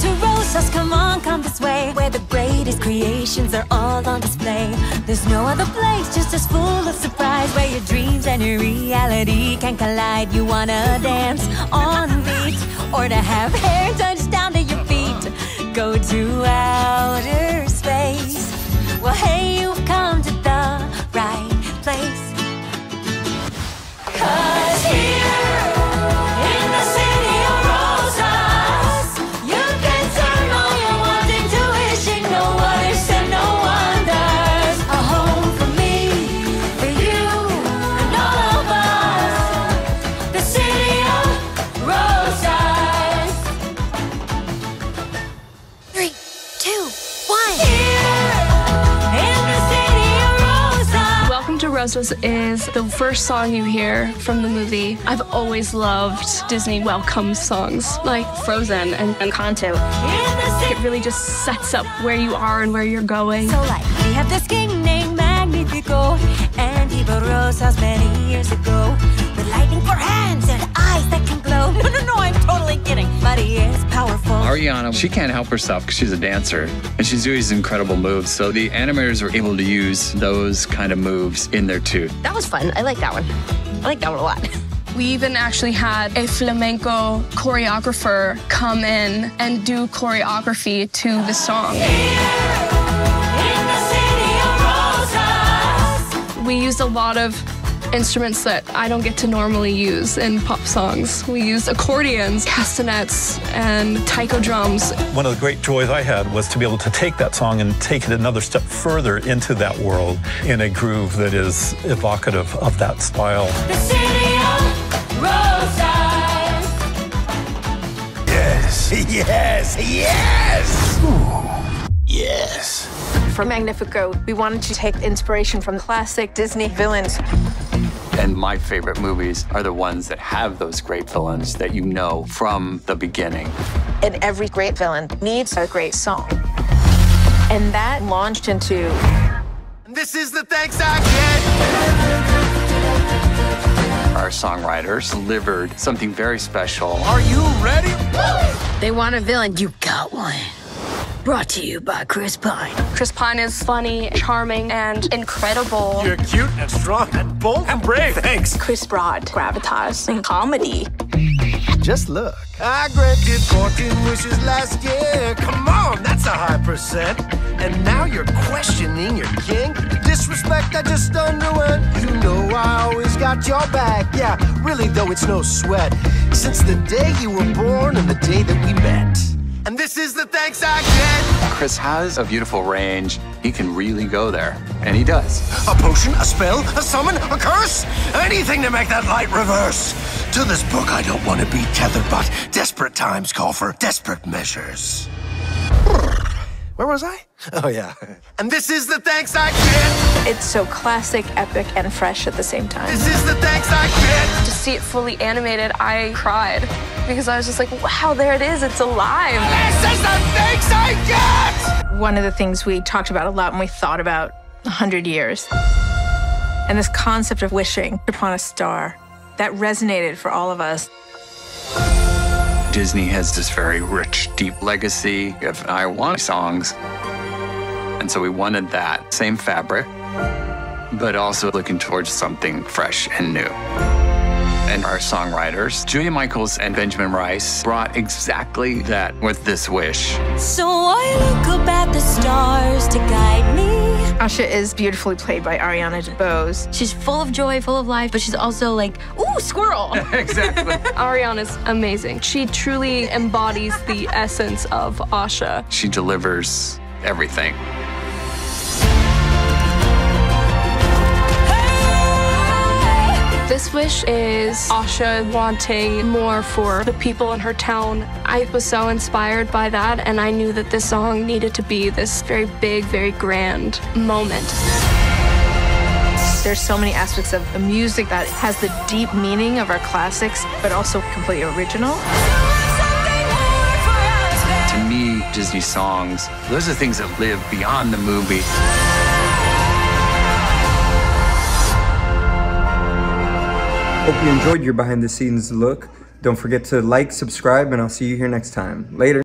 To Rosas, come on, come this way Where the greatest creations are all on display. There's no other place just as full of surprise Where your dreams and your reality can collide. You wanna dance on the beat Or to have hair touch Rosas is the first song you hear from the movie. I've always loved Disney welcome songs like Frozen and Encanto. It really just sets up where you are and where you're going. So like we have this king named Magnifico And he Rosas many years ago With lightning for hands and eyes that Ariana, she can't help herself because she's a dancer and she's doing these incredible moves. So the animators were able to use those kind of moves in there too. That was fun. I like that one. I like that one a lot. We even actually had a flamenco choreographer come in and do choreography to the song. In the city of roses We used a lot of instruments that I don't get to normally use in pop songs. We used accordions, castanets, and taiko drums. One of the great joys I had was to be able to take that song and take it another step further into that world in a groove that is evocative of that style. The city of roses Yes, yes, yes! Ooh, yes. For Magnifico, we wanted to take inspiration from classic Disney villains. And my favorite movies are the ones that have those great villains that you know from the beginning. And every great villain needs a great song. And that launched into This is the thanks I get. Our songwriters delivered something very special. Are you ready? They want a villain. You got one. Brought to you by Chris Pine. Chris Pine is funny, charming, and incredible. You're cute and strong and bold and brave. Thanks. Chris Broad, gravitas, and comedy. Just look. I granted 14 wishes last year. Come on, that's a high percent. And now you're questioning your king. Disrespect I just underwent. You know I always got your back. Yeah, really though, it's no sweat. Since the day you were born and the day that we met. And this is the thanks I get. Chris has a beautiful range. He can really go there, and he does. A potion, a spell, a summon, a curse? Anything to make that light reverse. To this book, I don't want to be tethered, but desperate times call for desperate measures. Where was I? Oh, yeah. And this is the thanks I get. It's so classic, epic, and fresh at the same time. This is the thanks I get. To see it fully animated, I cried because I was just like, wow, there it is, it's alive. This is the thanks I get. One of the things we talked about a lot when we thought about 100 years. And this concept of wishing upon a star that resonated for all of us. Disney has this very rich, deep legacy of I Want songs. And so we wanted that same fabric, but also looking towards something fresh and new. And our songwriters, Julia Michaels and Benjamin Rice, brought exactly that with this wish. So I look up at the stars to guide Asha is beautifully played by Ariana DeBose. She's full of joy, full of life, but she's also like, ooh, squirrel. exactly. Ariana's amazing. She truly embodies the essence of Asha. She delivers everything. This wish is Asha wanting more for the people in her town. I was so inspired by that, and I knew that this song needed to be this very big, very grand moment. There's so many aspects of the music that has the deep meaning of our classics, but also completely original. To me, Disney songs, those are things that live beyond the movie. Hope you enjoyed your behind the scenes look. Don't forget to like, subscribe, and I'll see you here next time. Later.